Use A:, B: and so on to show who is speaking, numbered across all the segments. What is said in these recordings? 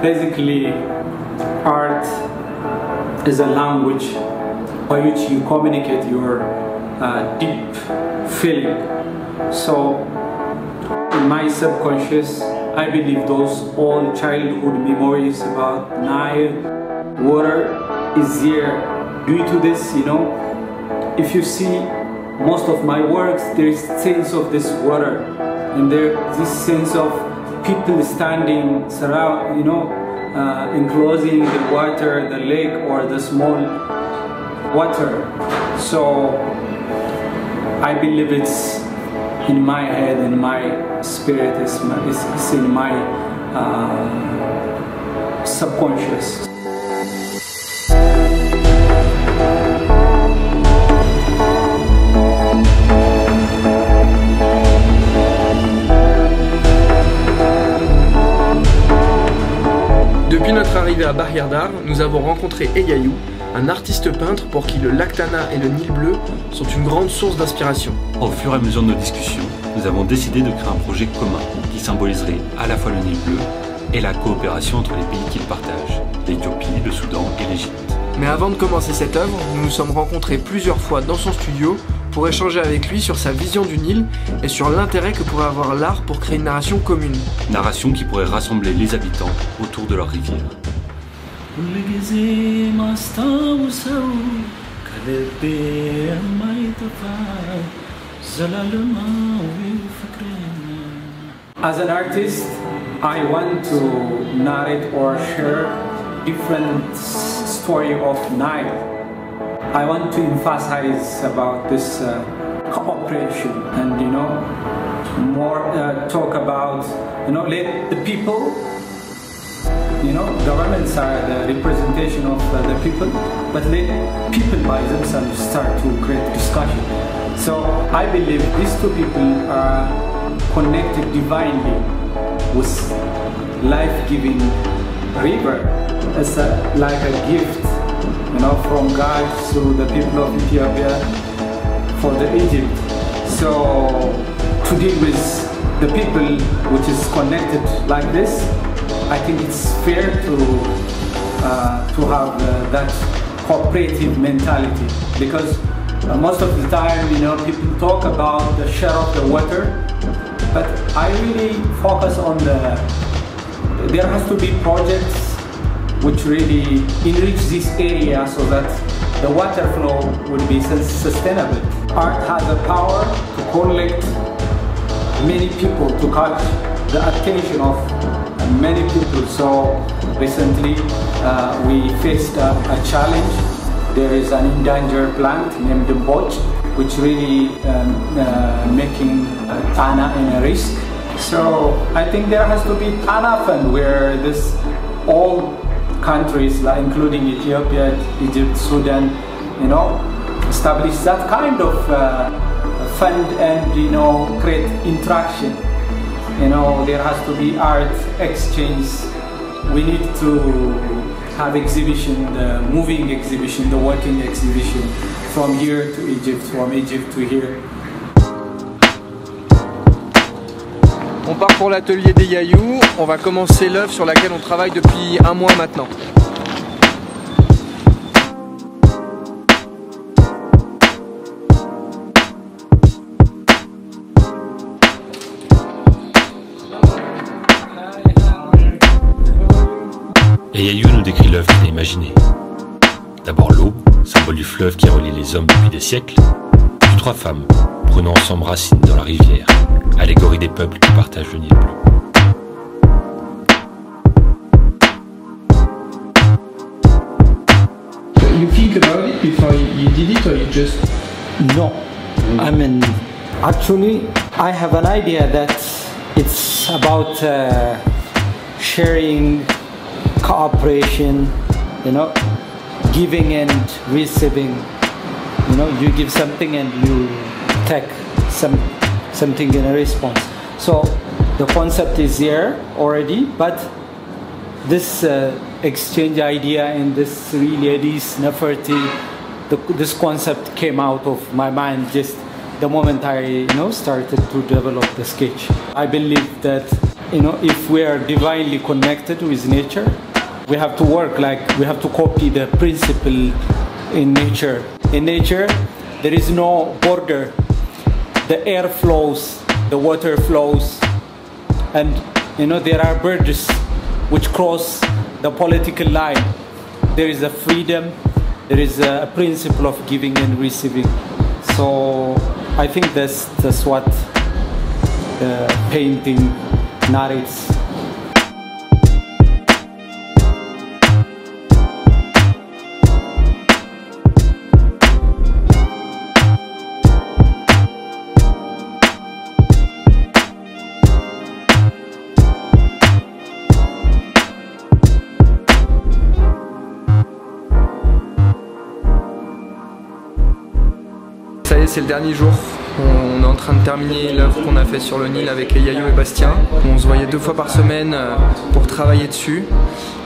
A: basically art is a language by which you communicate your uh, deep feeling. So in my subconscious, I believe those old childhood memories about Nile water is here due to this, you know. If you see most of my works, there is sense of this water and there this sense of people standing surround, you know, uh, enclosing the water, the lake or the small water. So I believe it's in my head, in my spirit, it's, it's, in my uh, subconscious.
B: À Bahriardar, nous avons rencontré Eyayou, un artiste peintre pour qui le lac Tana et le Nil bleu sont une grande source d'inspiration.
C: Au fur et à mesure de nos discussions, nous avons décidé de créer un projet commun qui symboliserait à la fois le Nil bleu et la coopération entre les pays qu'il partage, l'Éthiopie, le Soudan et l'Égypte.
B: Mais avant de commencer cette œuvre, nous nous sommes rencontrés plusieurs fois dans son studio pour échanger avec lui sur sa vision du Nil et sur l'intérêt que pourrait avoir l'art pour créer une narration commune.
C: Narration qui pourrait rassembler les habitants autour de leur rivière.
A: As an artist, I want to narrate or share different story of Nile. I want to emphasize about this uh, cooperation and you know more uh, talk about you know let the people you know governments are the representation of uh, the people but let people by themselves start to create discussion so I believe these two people are connected divinely with life-giving river it's a, like a gift you know, from God to the people of Ethiopia for the Egypt. So to deal with the people which is connected like this, I think it's fair to uh, to have uh, that cooperative mentality because uh, most of the time, you know, people talk about the share of the water, but I really focus on the. There has to be projects which really enrich this area so that the water flow will be sustainable. Art has a power to collect many people, to catch the attention of many people. So recently uh, we faced a, a, challenge. There is an endangered plant named the boch, which really um, uh, making uh, Tana in a risk. So I think there has to be Tana fund where this all countries, like including Ethiopia, Egypt, Sudan, you know, establish that kind of uh, fund and you know create interaction. You know, there has to be art exchange. We need to have exhibition, the moving exhibition, the working exhibition, from here to Egypt, from Egypt to here.
B: On part pour l'atelier des Yaïous. On va commencer l'œuvre sur laquelle on travaille depuis un mois maintenant.
C: Et Yaïou nous décrit l'œuvre qu'il a imaginée. D'abord l'eau, symbole du fleuve qui relie les hommes depuis des siècles, puis trois femmes prenant ensemble racine dans la rivière, allégorie des peuples qui partagent le Nil bleu.
B: You think about it before you did it or you just
A: No, I mean, actually, I have an idea that it's about uh, sharing, cooperation, you know, giving and receiving. You know, you give something and you take some something in a response. So the concept is there already, but this uh, exchange idea and this really this Neferti, the, this concept came out of my mind just the moment I you know started to develop the sketch. I believe that you know, if we are divinely connected with nature, we have to work like we have to copy the principle in nature. In nature, there is no border. The air flows, the water flows, and you know there are birds which cross the political line. There is a freedom, there is a principle of giving and receiving. So I think that's that's what the painting
B: Ça y est, c'est le dernier jour. On est en train de terminer l'œuvre qu'on a fait sur le Nil avec Yayo et Bastien. On se voyait deux fois par semaine euh, pour travailler dessus.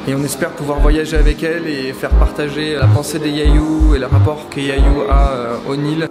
B: Et on espère pouvoir voyager avec elle et faire partager la pensée des Yayou et le rapport que Yayou a euh, au Nil.